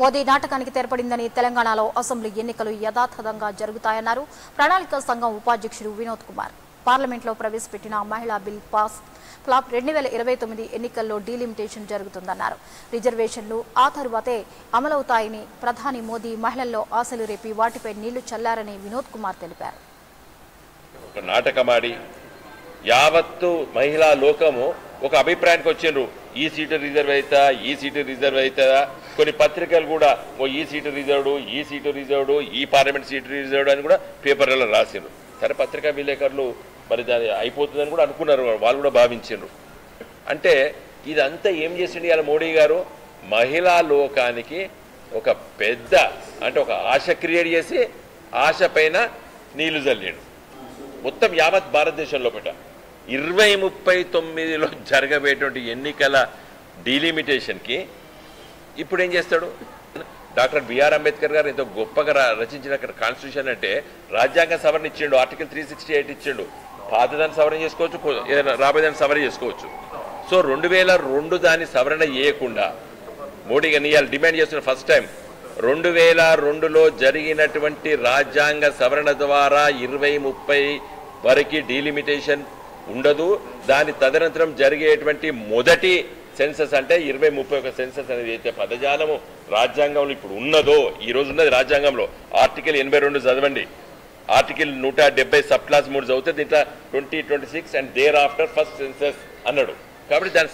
మోదీ నాటకానికి తెరపడిందని తెలంగాణలో అసెంబ్లీ ఎన్నికలు యథాతథంగా జరుగుతాయన్నారు. ప్రణాళిక సంఘం ఉపాధ్యక్షుడు వినోద్ కుమార్. పార్లమెంట్లో ప్రవేశపెట్టిన మహిళా బిల్ పాస్ ఫ్లాప్ రెండు వేల ఇరవై తొమ్మిది ఎన్నికల్లో డీలిమిటేషన్ జరుగుతుందన్నారు. రిజర్వేషన్లు ఆ తరువాతే అమలవుతాయని ప్రధాని మోదీ మహిళల్లో ఆశలు రేపి వాటిపై నీళ్ళు చల్లారని వినోద్ కుమార్ తెలిపారు. నాటకమాడి యావత్తు మహిళా లోకము ఒక అభిప్రాయానికి వచ్చిండ్రు. ఈ సీటు రిజర్వ్ అవుతా ఈ సీటు రిజర్వ్ అవుతుందా కొన్ని పత్రికలు కూడా ఓ ఈ సీటు రిజర్వ్డు ఈ సీటు రిజర్వ్డు ఈ పార్లమెంట్ సీటు రిజర్వ్డ్ అని కూడా పేపర్లలో రాసిండ్రు. సరే పత్రికా విలేకరులు మరి దాని అయిపోతుందని కూడా అనుకున్నారు వాళ్ళు కూడా భావించిండ్రు. అంటే ఇదంతా ఏం చేసిండు ఇవాళ మోడీ గారు? మహిళా లోకానికి ఒక పెద్ద అంటే ఒక ఆశ క్రియేట్ చేసి ఆశ పైన నీళ్ళు చల్లిండు మొత్తం యావత్ భారతదేశంలో పెట్టారు ఇరవై ముప్పై తొమ్మిదిలో జరగబోయేటువంటి ఎన్నికల డీలిమిటేషన్కి ఇప్పుడు ఏం చేస్తాడు? డాక్టర్ బిఆర్ అంబేద్కర్ గారు ఎంతో గొప్పగా రచించిన కాన్స్టిట్యూషన్ అంటే రాజ్యాంగ సవరణ ఇచ్చిండు ఆర్టికల్ త్రీ సిక్స్టీ ఎయిట్ ఇచ్చిండు. పాతదాన్ని సవరణ చేసుకోవచ్చు ఏదైనా రాబోయేదాన్ని సవరణ చేసుకోవచ్చు. సో రెండు వేల రెండు దాన్ని సవరణ చేయకుండా మోడీ గనియాలు డిమాండ్ చేస్తున్న ఫస్ట్ టైం. రెండు వేల రెండులో జరిగినటువంటి రాజ్యాంగ సవరణ ద్వారా ఇరవై ముప్పై వరకు డీలిమిటేషన్ ఉండదు. దాని తదనంతరం జరిగేటువంటి మొదటి సెన్సస్ అంటే ఇరవై ముప్పై ఒక సెన్సస్ అనేది అయితే పదజాలము రాజ్యాంగంలో ఇప్పుడు ఉన్నదో ఈ రోజు ఉన్నది రాజ్యాంగంలో. ఆర్టికల్ ఎనభై రెండు చదవండి. ఆర్టికల్ నూట డెబ్బై సబ్ క్లాస్ మూడు చదివితే దీంట్లో twenty twenty six and thereafter first census అన్నాడు. కాబట్టి దాని